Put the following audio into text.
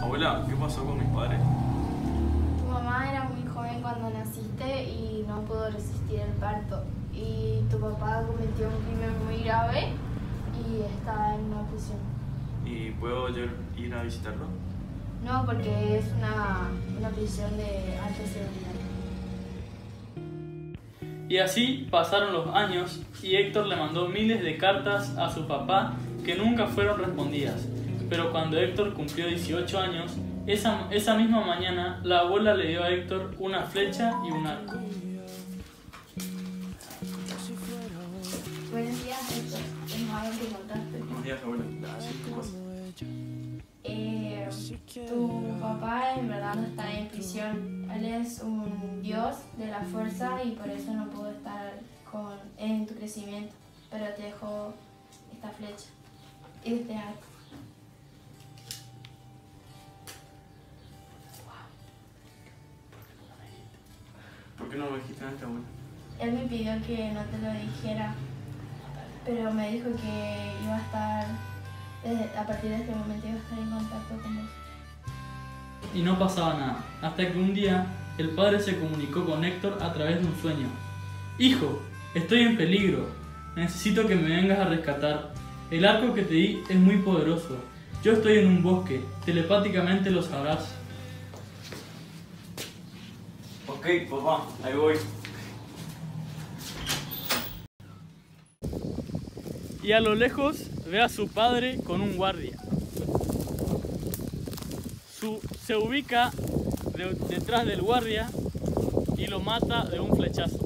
Abuela, ¿qué pasó con mis padres? Tu mamá era muy joven cuando naciste y no pudo resistir el parto. Y tu papá cometió un crimen muy grave y está en una prisión. ¿Y puedo yo ir a visitarlo? No, porque es una, una prisión de alta seguridad. Y así pasaron los años y Héctor le mandó miles de cartas a su papá que nunca fueron respondidas. Pero cuando Héctor cumplió 18 años, esa, esa misma mañana la abuela le dio a Héctor una flecha y un arco. Buenos días, Héctor. ¿Tenemos algo que contarte? Buenos días, abuela. Sí, ¿qué pasa? Eh, tu papá en verdad no está en prisión. Él es un dios de la fuerza y por eso no pudo estar con, en tu crecimiento. Pero te dejó esta flecha y este arco. ¿Por qué no me dijiste antes, abuela? Él me pidió que no te lo dijera, pero me dijo que iba a estar, desde- a partir de este momento iba a estar en contacto con vos. Y no pasaba nada, hasta que un día el padre se comunicó con Héctor a través de un sueño. Hijo, estoy en peligro, necesito que me vengas a rescatar. El arco que te di es muy poderoso. Yo estoy en un bosque, telepáticamente lo sabrás. Papá, ahí voy. Y a lo lejos ve a su padre con un guardia. Su- se ubica de- detrás del guardia y lo mata de un flechazo.